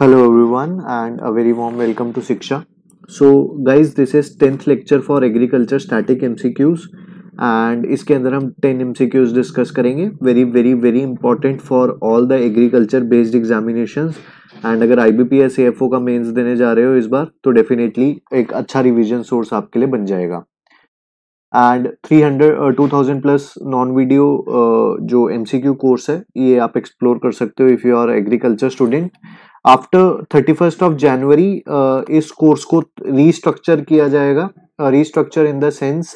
Hello, everyone, and a very warm welcome to Siksha. So, guys, this is 10th lecture for agriculture static MCQs and इसके अंदर हम 10 MCQs discuss करेंगे। Very very very important for all the agriculture based examinations and अगर I B P S F O का mains देने जा रहे हो इस बार तो डेफिनेटली एक अच्छा रिविजन सोर्स आपके लिए बन जाएगा। And 300 two thousand plus non video जो एमसीक्यू कोर्स है, ये आप एक्सप्लोर कर सकते हो if you are agriculture student after thirty first of January इस कोर्स को रीस्ट्रक्चर किया जाएगा। रीस्ट्रक्चर इन द सेंस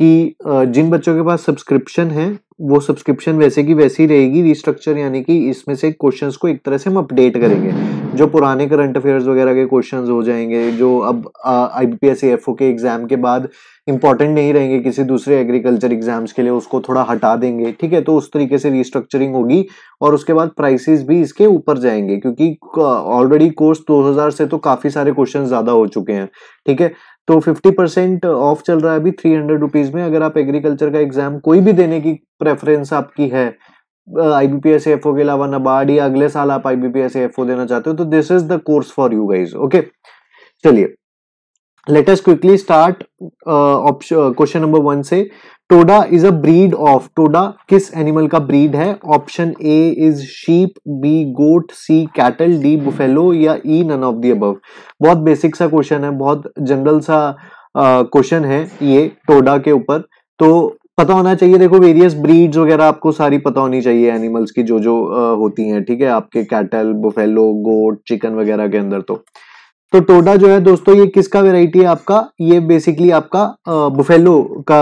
कि uh, जिन बच्चों के पास सब्सक्रिप्शन है वो सब्सक्रिप्शन वैसे की वैसी रहेगी रिस्ट्रक्चर यानी कि इसमें से क्वेश्चंस को एक तरह से हम अपडेट करेंगे। जो पुराने करंट अफेयर्स वगैरह के क्वेश्चंस हो जाएँगे, जो अब आई बी के एग्ज़ाम के बाद इंपॉर्टेंट नहीं रहेंगे किसी दूसरे एग्रीकल्चर एग्ज़ाम्स के लिए, उसको थोड़ा हटा देंगे, ठीक है? तो उस तरीके से रिस्ट्रक्चरिंग होगी और उसके बाद प्राइसेस भी इसके ऊपर जाएँगे, क्योंकि ऑलरेडी कोर्स 2000 से तो काफ़ी सारे क्वेश्चन ज़्यादा हो चुके हैं, ठीक है? तो 50 परसेंट ऑफ़ चल रहा है अभी थ्री हंड्रेड रुपीज़ में। अगर आप एग्रीकल्चर का एग्ज़ाम कोई भी देने की प्रेफरेंस आपकी है आईबीपीएस एफ़ ओ के अलावा नबार्ड या अगले साल आप आईबीपीएस एफ़ ओ देना चाहते हो तो this is the course for you guys okay चलिए let us quickly start option question number one से। Toda is a breed of Toda किस एनिमल का ब्रीड है? Option A is sheep B goat C cattle D buffalo या E none of the above बहुत basic सा question है, बहुत general सा क्वेश्चन है ये टोडा के ऊपर। तो पता होना चाहिए, देखो वेरियस ब्रीड्स वगैरह आपको सारी पता होनी चाहिए एनिमल्स की जो जो होती हैं, ठीक है? आपके कैटल बुफेलो गोट चिकन वगैरह के अंदर तो। तो टोडा जो है दोस्तों ये किसका वेराइटी है आपका? ये बेसिकली आपका बुफेलो का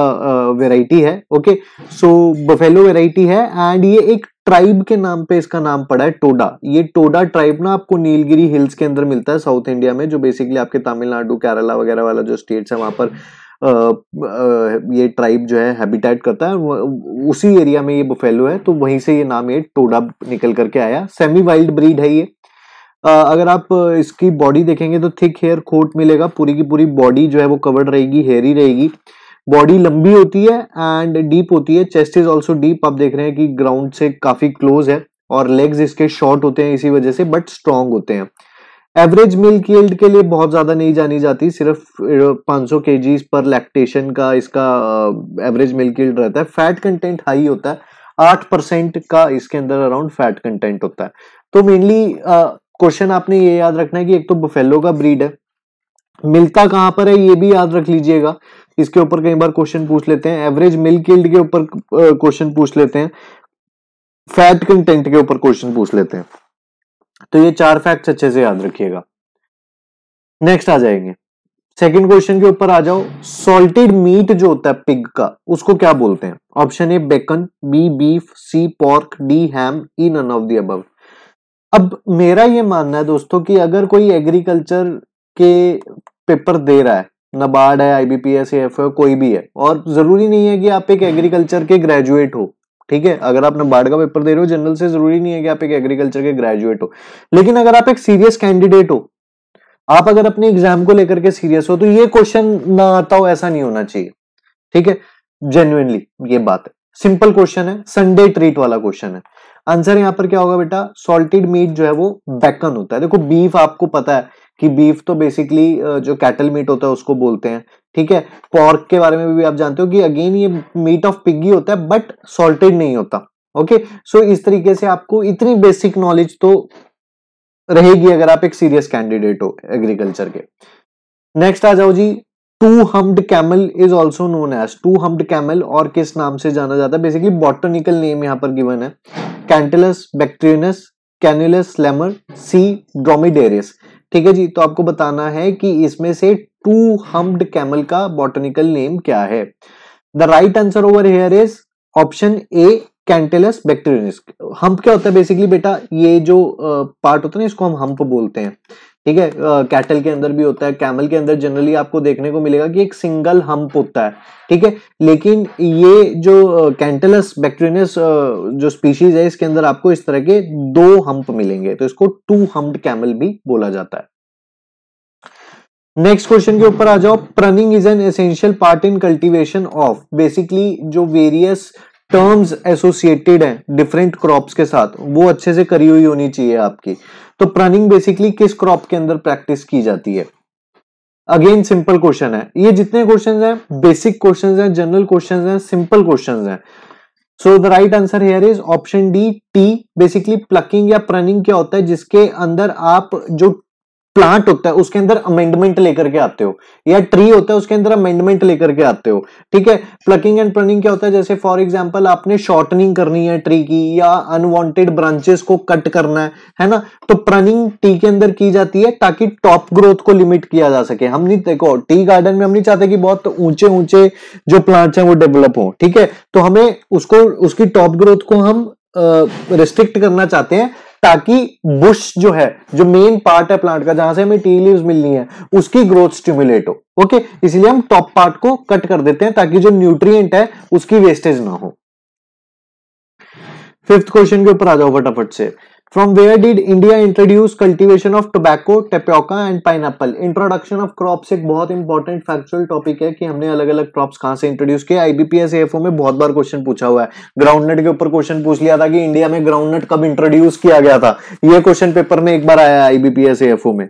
वेराइटी है ओके सो बुफेलो वेराइटी है एंड ये एक ट्राइब के नाम पे इसका नाम पड़ा है टोडा। ये टोडा ट्राइब ना आपको नीलगिरी हिल्स के अंदर मिलता है साउथ इंडिया में जो बेसिकली आपके तमिलनाडु केरला वगैरह वाला जो स्टेट्स है वहाँ पर आ, आ, ये ट्राइब जो है हैबिटेट करता है। उसी एरिया में ये बुफेलो है तो वहीं से ये नाम ये टोडा निकल करके आया। सेमी वाइल्ड ब्रीड है ये। अगर आप इसकी बॉडी देखेंगे तो थिक हेयर कोट मिलेगा। पूरी की पूरी बॉडी जो है वो कवर्ड रहेगी हेयरी रहेगी। बॉडी लंबी होती है एंड डीप होती है। चेस्ट इज़ ऑल्सो डीप आप देख रहे हैं कि ग्राउंड से काफ़ी क्लोज है और लेग्स इसके शॉर्ट होते हैं इसी वजह से बट स्ट्रॉन्ग होते हैं। एवरेज मिल्क यील्ड के लिए बहुत ज़्यादा नहीं जानी जाती। सिर्फ़ 500 सौ पर लैक्टेशन का इसका एवरेज मिल्क यील्ड रहता है। फैट कंटेंट हाई होता है। आठ परसेंट का इसके अंदर अराउंड फैट कंटेंट होता है। तो मेनली क्वेश्चन आपने ये याद रखना है कि एक तो बुफेलो का ब्रीड है। मिलता कहाँ पर है, ये भी याद रख लीजिएगा। इसके ऊपर कई बार क्वेश्चन पूछ लेते हैं। एवरेज मिल्क यील्ड के ऊपर क्वेश्चन पूछ लेते हैं। फैट कंटेंट के ऊपर क्वेश्चन पूछ लेते हैं। तो ये चार फैक्ट्स अच्छे से याद रखिएगा। नेक्स्ट आ जाएँगे। सेकंड क्वेश्चन के ऊपर आ जाओ। सॉल्टेड मीट जो होता है पिग का, उसको क्या बोलते हैं? Option A bacon B beef C pork D ham E none of the above अब मेरा ये मानना है दोस्तों कि अगर कोई एग्रीकल्चर के पेपर दे रहा है नबार्ड है आईबीपीएस एफ़ कोई भी है, और ज़रूरी नहीं है कि आप एक एग्रीकल्चर के ग्रेजुएट हो, ठीक है? अगर आप नबार्ड का पेपर दे रहे हो जनरल से ज़रूरी नहीं है कि आप एक एग्रीकल्चर के ग्रेजुएट हो। लेकिन अगर आप एक सीरियस कैंडिडेट हो, आप अगर अपने एग्ज़ाम को लेकर के सीरियस हो तो ये क्वेश्चन ना आता हो, ऐसा नहीं होना चाहिए, ठीक है? जेन्युनली ये बात है। सिंपल क्वेश्चन है संडे ट्रीट वाला क्वेश्चन है। आंसर यहाँ पर क्या होगा बेटा? सॉल्टेड मीट जो है वो बैकन होता है। देखो बीफ आपको पता है कि बीफ तो बेसिकली जो कैटल मीट होता है उसको बोलते हैं, ठीक है? पॉर्क के बारे में भी आप जानते हो कि अगेन ये मीट ऑफ़ पिगी होता है बट सॉल्टेड नहीं होता ओके सो इस तरीके से आपको इतनी बेसिक नॉलेज तो रहेगी अगर आप एक सीरियस कैंडिडेट हो एग्रीकल्चर के। नेक्स्ट आ जाओ जी two humped camel is also known as. Two humped camel, और किस नाम से जाना जाता है? बेसिकली बॉटनिकल नेम यहाँ पर गिवन है। कैंटिलस बैक्टीरियनस कैनुलस लेमर सी ड्रोमिडेरियस ठीक है जी तो आपको बताना है कि इसमें से टू हम्ड कैमल का बॉटनिकल नेम क्या है। The right answer over here is option A कैंटेलस बैक्टीरियस हम्प क्या होता है बेसिकली बेटा? ये जो पार्ट होता है ना, इसको हम हम्प बोलते हैं। ठीक है कैटल के अंदर भी होता है कैमल के अंदर जनरली आपको देखने को मिलेगा कि एक सिंगल हम्प होता है, ठीक है? लेकिन ये जो कैंटलस बैक्टीरियस जो स्पीशीज है, इसके अंदर आपको इस तरह के दो हम्प मिलेंगे तो इसको टू हम्प्ड कैमल भी बोला जाता है। नेक्स्ट क्वेश्चन के ऊपर आ जाओ। Pruning is an essential part in cultivation of basically जो वेरियस टर्म्स एसोसिएटेड हैं डिफरेंट क्रॉप्स के साथ, वो अच्छे से करी हुई होनी चाहिए आपकी। तो प्रनिंग बेसिकली किस क्रॉप के अंदर प्रैक्टिस की जाती है? अगेन सिंपल क्वेश्चन है। ये जितने क्वेश्चन हैं बेसिक क्वेश्चन हैं जनरल क्वेश्चन हैं सिंपल क्वेश्चन हैं। So the right answer here is option D tea basically plucking या प्रनिंग क्या होता है, जिसके अंदर आप जो प्लांट होता है, उसके अंदर अमेंडमेंट लेकर के आते हो। या ट्री होता है, उसके अंदर अमेंडमेंट लेकर के आते हो। ठीक है? प्लकिंग एंड प्रनिंग क्या होता है? जैसे फॉर एग्जांपल आपने शॉर्टनिंग करनी है ट्री की, या अनवांटेड ब्रांचेस को कट करना है है ना? तो प्रनिंग टी के अंदर की जाती है ताकि टॉप ग्रोथ को लिमिट किया जा सके। हम नहीं, देखो टी गार्डन में हम नहीं चाहते कि बहुत ऊँचे ऊँचे जो प्लांट्स हैं वो डेवलप हो, ठीक है? तो हमें उसको, उसकी टॉप ग्रोथ को हम रिस्ट्रिक्ट करना चाहते हैं। ताकि बुश जो है, जो मेन पार्ट है प्लांट का, जहाँ से हमें टी लीव्स मिलनी है, उसकी ग्रोथ स्टिमुलेट हो ओके इसलिए हम टॉप पार्ट को कट कर देते हैं ताकि जो न्यूट्रिएंट है, उसकी वेस्टेज ना हो। फिफ्थ क्वेश्चन के ऊपर आ जाओ फटाफट से। From where did India introduce cultivation of tobacco, tapioca and pineapple? Introduction of crops एक बहुत इंपॉर्टेंट फैक्चुअल टॉपिक है कि हमने अलग अलग क्रॉप्स कहाँ से इंट्रोड्यूस किया आईबीपीएस एएफओ में बहुत बार क्वेश्चन पूछा हुआ है। ग्राउंडनट के ऊपर क्वेश्चन पूछ लिया था कि इंडिया में ग्राउंडनट कब इंट्रोड्यूस किया गया था। ये क्वेश्चन पेपर में एक बार आया आईबीपीएस एएफओ में।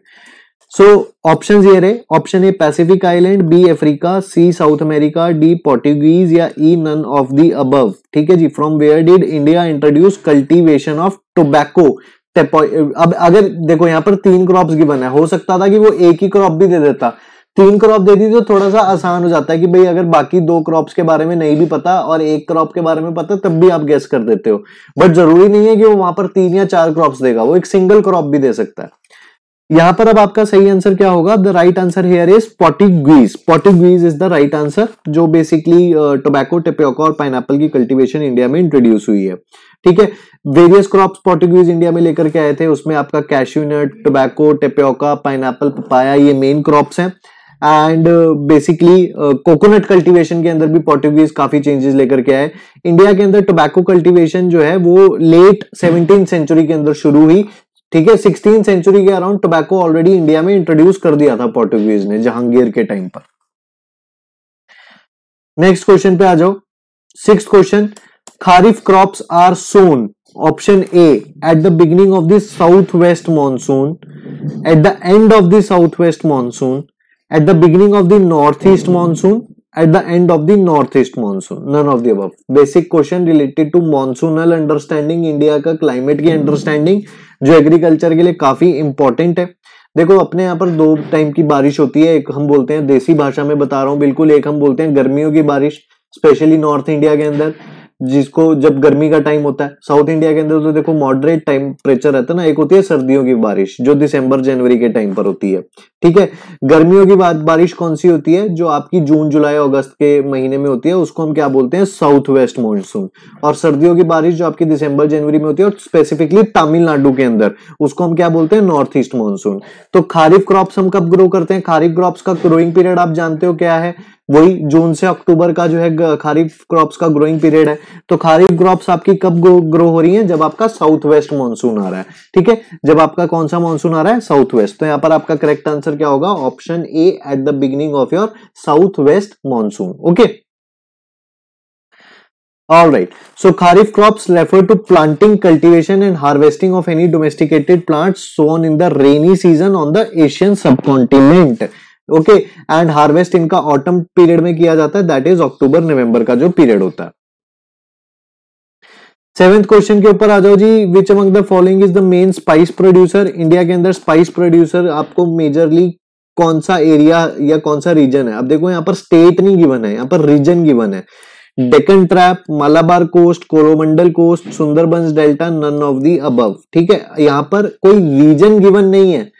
सो ऑप्शन ये रहे. Option A Pacific island B Africa C South America D Portuguese या E none of the above ठीक है जी? From where did India introduce cultivation of tobacco अब अगर देखो, यहाँ पर तीन क्रॉप्स गिवन है। हो सकता था कि वो एक ही क्रॉप भी दे देता। तीन क्रॉप दे दी तो थोड़ा सा आसान हो जाता है कि भाई, अगर बाकी दो क्रॉप्स के बारे में नहीं भी पता और एक क्रॉप के बारे में पता, तब भी आप गैस कर देते हो। बट ज़रूरी नहीं है कि वो वहाँ पर तीन या चार क्रॉप्स देगा। वो एक सिंगल क्रॉप भी दे सकता है। यहाँ पर अब आपका सही आंसर क्या होगा? The right answer here is Portuguese Portuguese is the right answer जो बेसिकली टोबैको टेपियोका और पाइनएप्पल की कल्टीवेशन इंडिया में इंट्रोड्यूस हुई है। ठीक है? वेरियस क्रॉप्स पोर्टुगीज इंडिया में लेकर के आए थे। उसमें आपका cashew nut tobacco tapioca pineapple papaya ये मेन क्रॉप्स हैं। एंड बेसिकली कोकोनट कल्टीवेशन के अंदर भी पोर्टुगीज काफ़ी चेंजेस लेकर के आए। इंडिया के अंदर टोबैको कल्टीवेशन जो है वो लेट सेवनटीन सेंचुरी के अंदर शुरू हुई। ठीक है सिक्सटीन सेंचुरी के अराउंड टोबैको ऑलरेडी इंडिया में इंट्रोड्यूस कर दिया था पोर्टुगीज ने, जहांगीर के टाइम पर। नेक्स्ट क्वेश्चन पे आ जाओ। Six question kharif crops are sown option A at the beginning of the south west monsoon at the end of the south west monsoon at the beginning of the north east monsoon at the end of the northeast monsoon, none of the above basic question related to monsoonal understanding India का climate की understanding जो agriculture के लिए काफ़ी important है। देखो, अपने यहाँ पर दो टाइम की बारिश होती है, एक हम बोलते हैं देसी भाषा में बता रहा हूँ, बिल्कुल एक हम बोलते हैं गर्मियों की बारिश स्पेशली नॉर्थ इंडिया के अंदर। जिसको जब गर्मी का टाइम होता है साउथ इंडिया के अंदर तो देखो मॉडरेट टेम्परेचर रहता है ना, एक होती है सर्दियों की बारिश, जो दिसंबर, जनवरी के टाइम पर होती है। ठीक है? गर्मियों की बात, बारिश कौन सी होती है? जो आपकी जून, जुलाई, अगस्त के महीने में होती है, उसको हम क्या बोलते हैं? साउथ वेस्ट मानसून और सर्दियों की बारिश जो आपकी दिसंबर, जनवरी में होती है, और स्पेसिफिकली तमिलनाडु के अंदर, उसको हम क्या बोलते हैं? नॉर्थ ईस्ट मानसून तो खारिफ क्रॉप्स हम कब ग्रो करते हैं? खारिफ क्रॉप्स का ग्रोइंग पीरियड आप जानते हो क्या है? वही जून से अक्टूबर का जो है खारिफ क्रॉप्स का ग्रोइंग पीरियड है। तो खारिफ क्रॉप्स आपकी कब ग्रो हो रही है? जब आपका साउथ वेस्ट मानसून आ रहा है। ठीक है? जब आपका कौन सा मानसून आ रहा है? साउथ वेस्ट तो यहाँ पर आपका करेक्ट आंसर क्या होगा? Option A at the beginning of your south west monsoon okay All right. So Kharif crops refer to planting, cultivation and harvesting of any domesticated plants sown in the rainy season on the Asian subcontinent. Okay and harvest इनका autumn period में किया जाता है that is अक्टूबर नवंबर का जो period होता है seventh question के ऊपर आ जाओ जी which among the following is the main spice producer India के अंदर स्पाइस प्रोड्यूसर आपको मेजरली कौन सा एरिया या कौन सा रीजन है? अब देखो, यहाँ पर स्टेट नहीं गिवन है, यहाँ पर रीजन गिवन है। Deccan trap Malabar coast Coromandel coast Sundarbans delta none of the above ठीक है? यहाँ पर कोई रीजन गिवन नहीं है।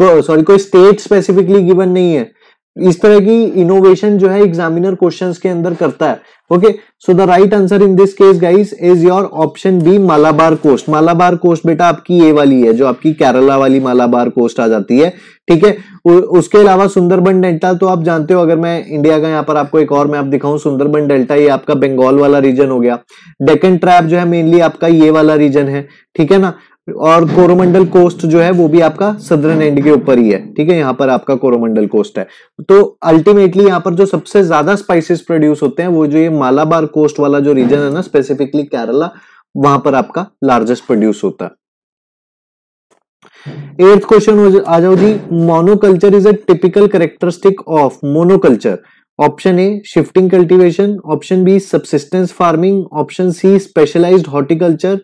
सॉरी कोई स्टेट स्पेसिफिकली गिवन नहीं है। इस तरह की इनोवेशन जो है एग्जामिनर क्वेश्चंस के अंदर करता है। Okay so the right answer in this case guys is your option B Malabar coast Malabar coast बेटा, आपकी ये वाली है, जो आपकी केरला वाली मालाबार कोस्ट आ जाती है। ठीक है? उसके अलावा सुंदरबन डेल्टा तो आप जानते हो, अगर मैं इंडिया का यहाँ पर आपको एक और मैप दिखाऊँ सुंदरबन डेल्टा ये आपका बंगाल वाला रीजन हो गया। डेकन ट्रैप जो है मेनली आपका ये वाला रीजन है। ठीक है ना? और कोरोमंडल कोस्ट जो है, वो भी आपका सदर्न एंड के ऊपर ही है। ठीक है, यहाँ पर आपका कोरोमंडल कोस्ट है। तो अल्टीमेटली यहाँ पर जो सबसे ज़्यादा स्पाइसेस प्रोड्यूस होते हैं, वो जो ये मालाबार कोस्ट वाला जो रीजन है ना स्पेसिफिकली केरला, वहाँ पर आपका लार्जेस्ट प्रोड्यूस होता है। एट्थ क्वेश्चन आ जाओ जी। Monoculture is a typical characteristic of monoculture option A shifting cultivation option B subsistence farming option C specialised horticulture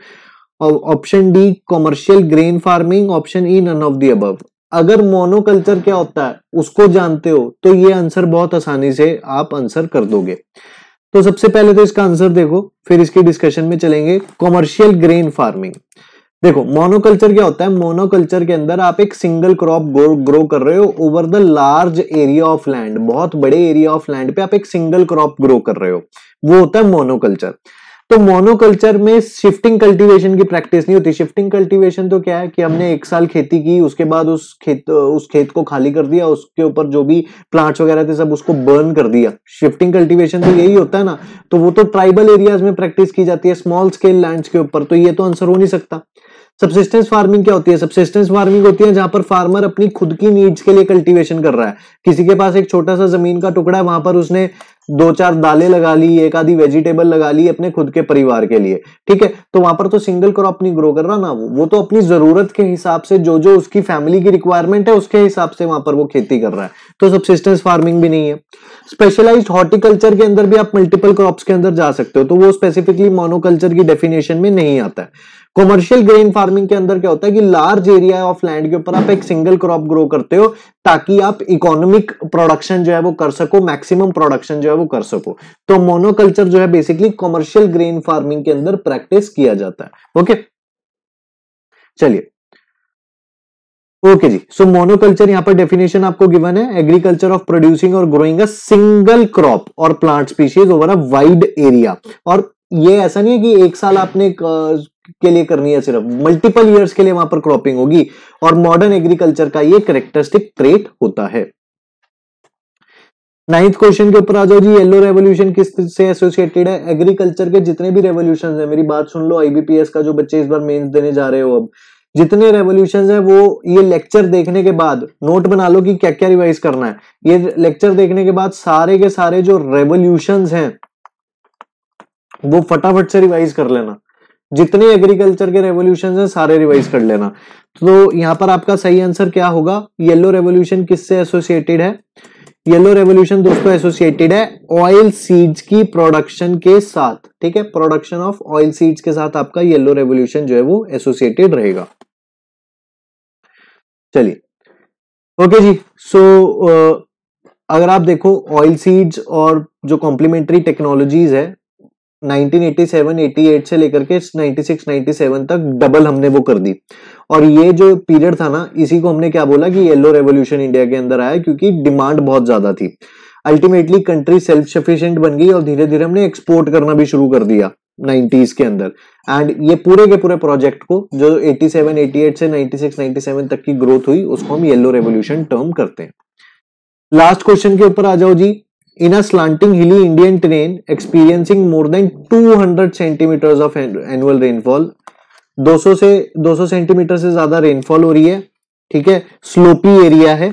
option D commercial grain farming option E none of the above अगर monoculture क्या होता है, उसको जानते हो तो ये answer बहुत आसानी से आप आंसर कर दोगे। तो सबसे पहले तो इसका आंसर देखो, फिर इसकी डिस्कशन में चलेंगे कॉमर्शियल ग्रेन फ़ार्मिंग देखो मोनोकल्चर क्या होता है मोनोकल्चर के अंदर आप एक सिंगल क्रॉप ग्रो कर रहे हो over the large area of land बहुत बड़े एरिया ऑफ़ लैंड पे आप एक सिंगल क्रॉप ग्रो कर रहे हो। वो होता है मोनोकल्चर तो मोनोकल्चर में शिफ्टिंग कल्टीवेशन की प्रैक्टिस नहीं होती। शिफ्टिंग कल्टीवेशन तो क्या है कि हमने एक साल खेती की, उसके बाद उस खेत उस खेत को खाली कर दिया, उसके ऊपर जो भी प्लांट्स वगैरह थे सब उसको बर्न कर दिया। शिफ्टिंग कल्टीवेशन तो यही होता है ना। तो वो तो ट्राइबल एरियाज़ में प्रैक्टिस की जाती है स्मॉल स्केल लैंड के ऊपर। तो ये तो आंसर हो नहीं सकता। सबसिस्टेंस फ़ार्मिंग क्या होती है? सबसिस्टेंस फ़ार्मिंग होती है जहाँ पर फार्मर अपनी खुद की नीड्स के लिए कल्टीवेशन कर रहा है। किसी के पास एक छोटा सा ज़मीन का टुकड़ा है, वहाँ पर उसने दो चार दालें लगा ली, एक आधी वेजिटेबल लगा ली अपने खुद के परिवार के लिए। ठीक है? तो वहाँ पर तो सिंगल क्रॉप नहीं ग्रो कर रहा ना वो। वो तो अपनी ज़रूरत के हिसाब से जो जो उसकी फैमिली की रिक्वायरमेंट है, उसके हिसाब से वहाँ पर वो खेती कर रहा है। तो सबसिस्टेंस फ़ार्मिंग भी नहीं है। स्पेशलाइज्ड हॉर्टिकल्चर के अंदर भी आप मल्टीपल क्रॉप्स के अंदर जा सकते हो तो वो स्पेसिफिकली मोनोकल्चर की डेफिनेशन में नहीं आता है। कॉमर्शियल ग्रेन फ़ार्मिंग के अंदर क्या होता है कि लार्ज एरिया ऑफ़ लैंड के ऊपर आप एक सिंगल क्रॉप ग्रो करते हो ताकि आप इकोनॉमिक प्रोडक्शन जो है वो कर सको मैक्सिमम प्रोडक्शन जो है वो कर सको। तो मोनोकल्चर जो है बेसिकली कॉमर्शियल ग्रेन फ़ार्मिंग के अंदर प्रैक्टिस किया जाता है। ओके चलिए। ओके जी। सो मोनोकल्चर यहाँ पर डेफिनेशन आपको गिवन है। एग्रीकल्चर ऑफ़ प्रोड्यूसिंग और ग्रोइंग अ सिंगल क्रॉप और plant species over a wide area और ये ऐसा नहीं है कि एक साल आपने के लिए करनी है सिर्फ़। मल्टीपल ईयर्स के लिए वहाँ पर क्रॉपिंग होगी और मॉडर्न एग्रीकल्चर का ये करेक्टरिस्टिक ट्रेट होता है। नाइन्थ क्वेश्चन के ऊपर आ जाओ जी येलो रेवोल्यूशन किस से एसोसिएटेड है? एग्रीकल्चर के जितने भी रेवोल्यूशन है, मेरी बात सुन लो आईबीपीएस का जो बच्चे इस बार मेंस देने जा रहे हो अब, जितने रेवोल्यूशन है वो, ये लेक्चर देखने के बाद नोट बना लो कि क्या क्या रिवाइज करना है। ये लेक्चर देखने के बाद सारे के सारे जो रेवोल्यूशन हैं, वो फटाफट से रिवाइज कर लेना। जितने एग्रीकल्चर के रेवोल्यूशन हैं सारे रिवाइज कर लेना। तो यहाँ पर आपका सही आंसर क्या होगा? येलो रेवोल्यूशन किससे एसोसिएटेड है? येलो रेवोल्यूशन दोस्तों एसोसिएटेड है ऑयल सीड्स की प्रोडक्शन के साथ ठीक है? प्रोडक्शन ऑफ़ ऑयल सीड्स के साथ आपका येलो रेवोल्यूशन जो है वो एसोसिएटेड रहेगा। चलिए। ओके जी सो so, अगर आप देखो ऑयल सीड्स और जो कॉम्प्लीमेंट्री टेक्नोलॉजीज़ है 1987 88 से लेकर के 96 97 तक डबल हमने वो कर दी। और ये जो पीरियड था ना, इसी को हमने क्या बोला कि येलो रेवोल्यूशन इंडिया के अंदर आया, क्योंकि डिमांड बहुत ज़्यादा थी। अल्टीमेटली कंट्री सेल्फ सफिशिएंट बन गई और धीरे धीरे हमने एक्सपोर्ट करना भी शुरू कर दिया 90s के अंदर। एंड ये पूरे के पूरे प्रोजेक्ट को, जो 87 88 से 96 97 तक की ग्रोथ हुई, उसको हम येलो रेवोल्यूशन टर्म करते हैं। लास्ट क्वेश्चन के ऊपर आ जाओ जी। In a slanting hilly Indian terrain experiencing more than 200 centimeters of annual rainfall. 200 से 200 सेंटीमीटर से ज़्यादा रेनफॉल हो रही है, ठीक है? स्लोपी एरिया है।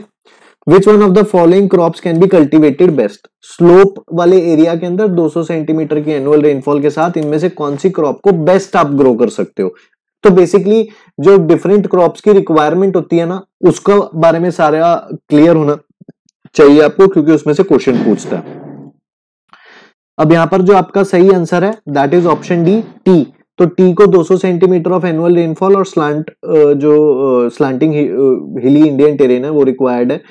Which one of the following crops can be cultivated best slope वाले एरिया के अंदर 200 सेंटीमीटर की एनुअल रेनफॉल के साथ इनमें से कौन सी क्रॉप को बेस्ट आप ग्रो कर सकते हो? तो बेसिकली जो डिफरेंट क्रॉप्स की रिक्वायरमेंट होती है ना, उसका बारे में सारा क्लियर होना। चाहिए आपको, क्योंकि उसमें से क्वेश्चन पूछता है। अब यहाँ पर जो आपका सही आंसर है that is option D tea तो टी को 200 सेंटीमीटर ऑफ़ एनुअल रेनफॉल और स्लांट जो स्लांटिंग हिली इंडियन टेरेन है, वो रिक्वायर्ड है।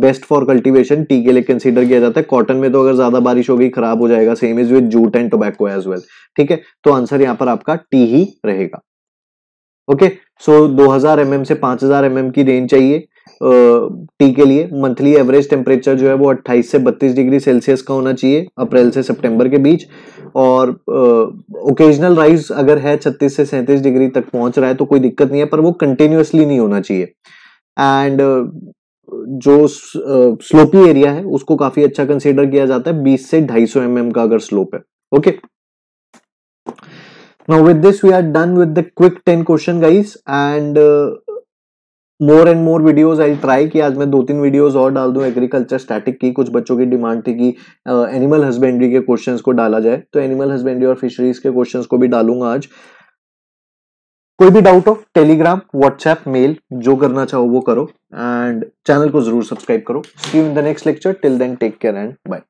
बेस्ट फॉर कल्टीवेशन टी के लिए कंसीडर किया जाता है। कॉटन में तो अगर ज़्यादा बारिश होगी, खराब हो जाएगा same is with jute and tobacco as well ठीक है? तो आंसर यहाँ पर आपका टी ही रहेगा। ओके सो 2000 एम mm से 5000 एम mm की रेंज चाहिए। टी के लिए। मंथली एवरेज टेम्परेचर जो है वो 28 से 32 डिग्री सेल्सियस का होना चाहिए अप्रैल से सितंबर के बीच। और ओकेजनल राइज अगर है 36 से 37 डिग्री तक पहुँच रहा है तो कोई दिक्कत नहीं है, पर वो कंटिन्यूसली नहीं होना चाहिए। एंड जो स्लोपी एरिया है, उसको काफ़ी अच्छा कंसिडर किया जाता है 20 से 250 एम mm का अगर स्लोप है। Okay now with this we are done with the quick 10 question guys and more and more videos I try कि आज मैं दो तीन वीडियोस और डाल दूँ एग्रीकल्चर स्टैटिक की, कुछ बच्चों की डिमांड थी कि एनिमल हस्बेंड्री के क्वेश्चंस को डाला जाए। तो एनिमल हस्बेंड्री और फिशरीज के क्वेश्चंस को भी डालूँगा आज। कोई भी डाउट हो टेलीग्राम व्हाट्सएप मेल जो करना चाहो वो करो। एंड चैनल को ज़रूर सब्सक्राइब करो। See in the next lecture till then take care and bye